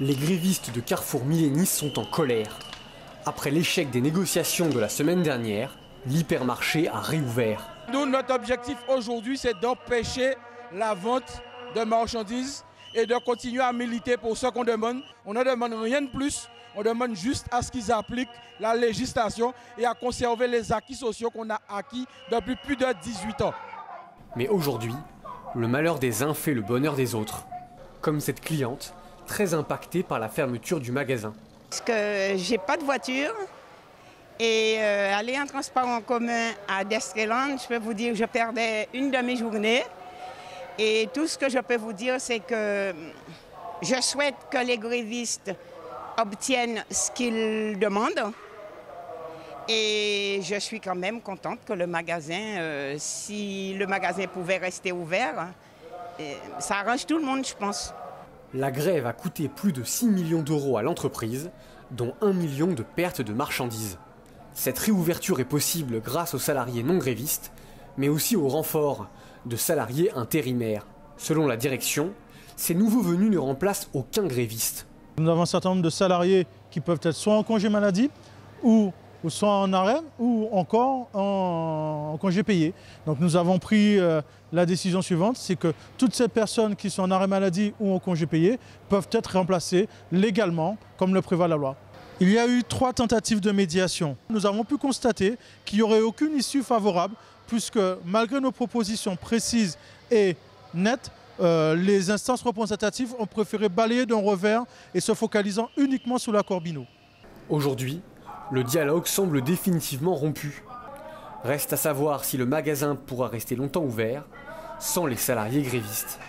les grévistes de Carrefour Millénis sont en colère. Après l'échec des négociations de la semaine dernière, l'hypermarché a réouvert. Nous, notre objectif aujourd'hui, c'est d'empêcher la vente de marchandises et de continuer à militer pour ce qu'on demande. On ne demande rien de plus, on demande juste à ce qu'ils appliquent la législation et à conserver les acquis sociaux qu'on a acquis depuis plus de 18 ans. Mais aujourd'hui, le malheur des uns fait le bonheur des autres. Comme cette cliente, très impactée par la fermeture du magasin. Parce que j'ai pas de voiture et euh, aller en transport en commun à Destreland, je peux vous dire que je perdais une demi-journée. Et tout ce que je peux vous dire, c'est que je souhaite que les grévistes obtiennent ce qu'ils demandent. Et je suis quand même contente que le magasin, euh, si le magasin pouvait rester ouvert, euh, ça arrange tout le monde, je pense. La grève a coûté plus de 6 millions d'euros à l'entreprise, dont 1 million de pertes de marchandises. Cette réouverture est possible grâce aux salariés non grévistes, mais aussi au renfort de salariés intérimaires. Selon la direction, ces nouveaux venus ne remplacent aucun gréviste. Nous avons un certain nombre de salariés qui peuvent être soit en congé maladie ou, soit en arrêt ou encore en, congé payé. Donc nous avons pris euh, la décision suivante, c'est que toutes ces personnes qui sont en arrêt maladie ou en congé payé peuvent être remplacées légalement comme le prévoit la loi. Il y a eu trois tentatives de médiation. Nous avons pu constater qu'il n'y aurait aucune issue favorable puisque malgré nos propositions précises et nettes, euh, les instances représentatives ont préféré balayer d'un revers et se focalisant uniquement sur la Corbino. Aujourd'hui, le dialogue semble définitivement rompu. Reste à savoir si le magasin pourra rester longtemps ouvert sans les salariés grévistes.